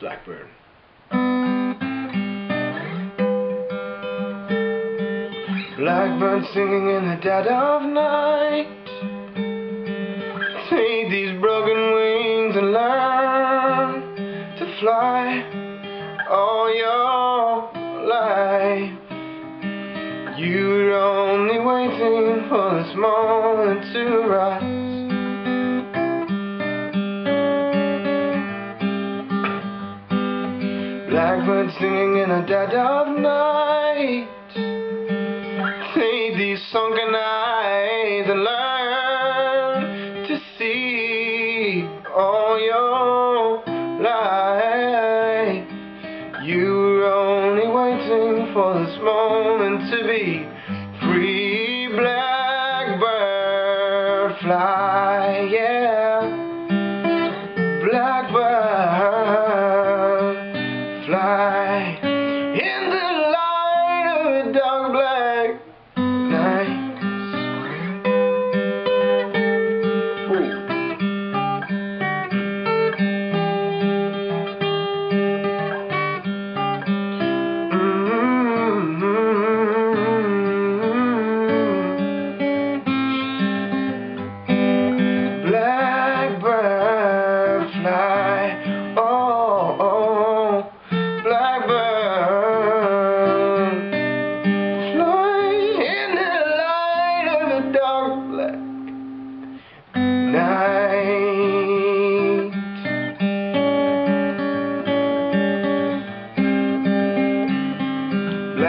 Blackbird. Blackbird singing in the dead of night. Take these broken wings and learn to fly all your life. You're only waiting for this moment to rise. Blackbird singing in the dead of night. Take these sunken eyes and learn to see all your life. You're only waiting for this moment to be free. Blackbird fly, yeah. Blackbird a black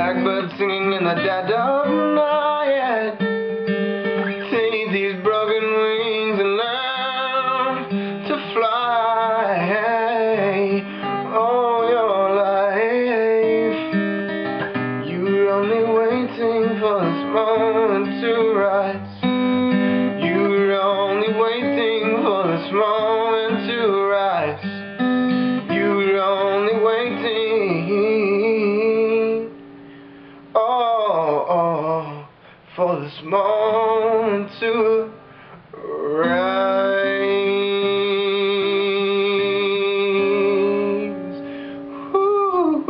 Blackbird singing in the dead of night. Take these broken wings and learn to fly all your life. You're only waiting for this moment to rise. Oh, for this moment to rise. Ooh,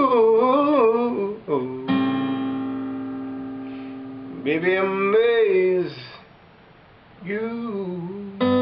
baby, amaze you.